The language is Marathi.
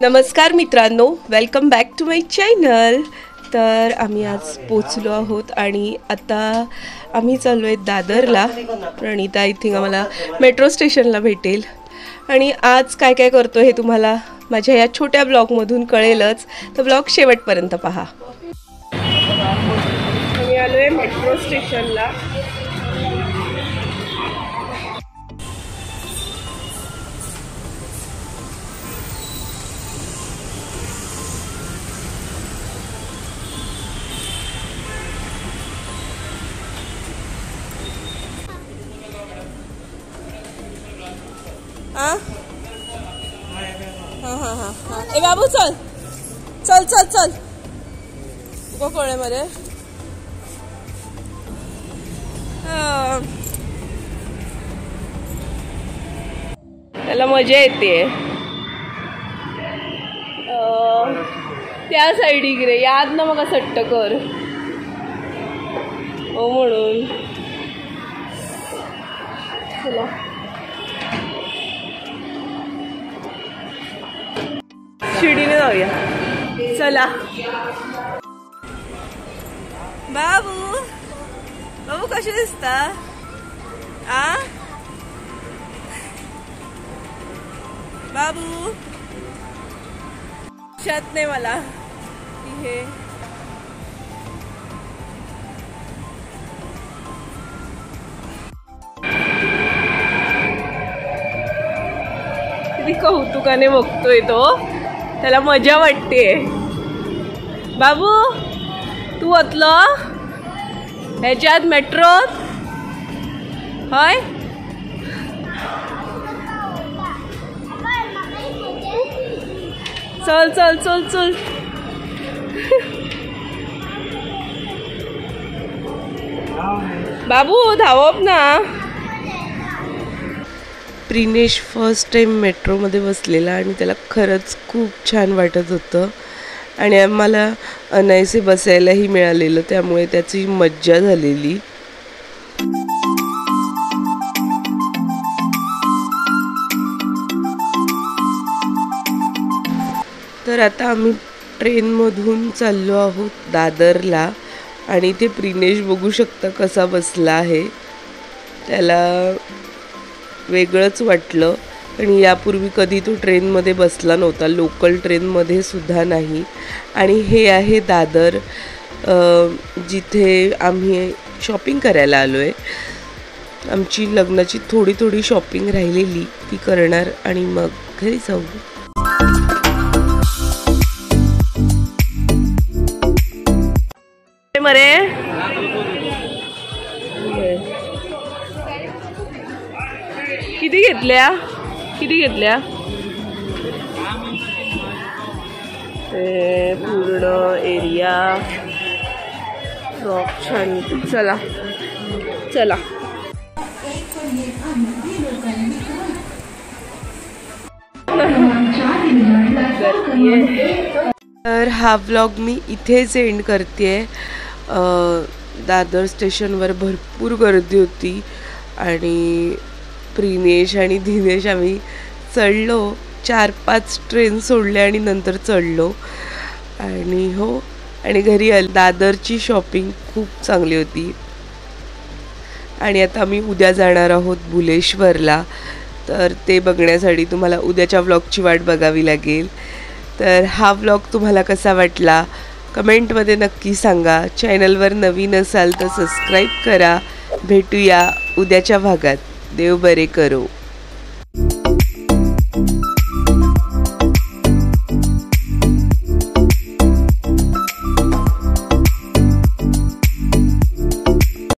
नमस्कार मित्रांनो welcome back to my channel तर आम्ही आज पोचलो आहोत आणि आता आम्ही चाललो आहे दादरला. प्रणिता आय थिंक आम्हाला मेट्रो स्टेशनला भेटेल. आणि आज काय काय करतो हे तुम्हाला माझ्या या छोट्या ब्लॉगमधून कळेलच. तर ब्लॉग शेवटपर्यंत पहा. आहे मेट्रो स्टेशनला हां हां हां हां हां ए बाबू चल चल चल चल उभं कोळ्यामध्ये त्याला मजा येते. त्या साईडी रे याद ना मग सट्ट कर. हो म्हणून. चला. शिडीने जाऊया. चला. बाबू बाबू कसे दिसता? आ? बाबू। की हे किती कौतुकाने बघतोय तो. त्याला मज़ा वाटते बाबू, तू ओतलं? ह्याच्यात मेट्रोत होय? चल चल चल चल. बाबू धावप ना. प्रिनेश फर्स्ट टाइम मेट्रोमध्ये बसलेला आणि त्याला खरंच खूप छान वाटत होतं. आणि आम्हाला अनायसे बसायलाही मिळालेलं त्यामुळे त्याची मज्जा झालेली. तर आता आम्ही ट्रेनमधून चाललो आहोत दादरला आणि ते प्रिनेश बघू शकता कसा बसला आहे. त्याला वेगळंच वाटलं. आणि यापूर्वी कधी तो ट्रेनमध्ये बसला नव्हता. लोकल ट्रेनमध्ये सुद्धा नाही. आणि हे आहे दादर जिथे आम्ही शॉपिंग करायला आलो आहे आमची लग्नाची थोडी थोडी शॉपिंग राहिलेली ती करणार आणि मग घरी जाऊ. मरे किती घेतल्या किती घेतल्या ते पूर्ण एरिया रॉक छान चला चला तर हा ब्लॉग मी इथेच एंड करते दादर स्टेशनवर भरपूर गर्दी होती आणि प्रिनेश आणि दिनेश आम्ही चढलो. चार पाच ट्रेन सोडल्या आणि नंतर चढलो. आणि हो आणि घरी आल दादरची शॉपिंग खूप चांगली होती. आणि आता आम्ही उद्या जाणार आहोत बुलेश्वरला. तर ते बघण्यासाठी तुम्हाला उद्याच्या व्लॉगची वाट बघावी लागेल. तर हा व्लॉग तुम्हाला कसा वाटला? कमेंटमध्ये नक्की सांगा. चॅनलवर नवीन असाल तर सबस्क्राईब करा. भेटूया उद्याच्या भागात. देव बरे करो.